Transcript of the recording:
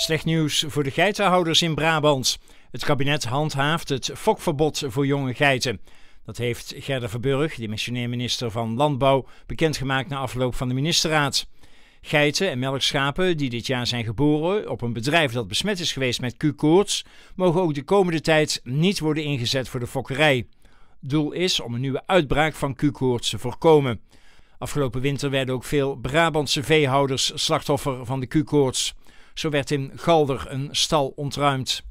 Slecht nieuws voor de geitenhouders in Brabant. Het kabinet handhaaft het fokverbod voor jonge geiten. Dat heeft Gerda Verburg, dimissionair minister van Landbouw, bekendgemaakt na afloop van de ministerraad. Geiten en melkschapen die dit jaar zijn geboren op een bedrijf dat besmet is geweest met Q-koorts, mogen ook de komende tijd niet worden ingezet voor de fokkerij. Doel is om een nieuwe uitbraak van Q-koorts te voorkomen. Afgelopen winter werden ook veel Brabantse veehouders slachtoffer van de Q-koorts. Zo werd in Galder een stal ontruimd.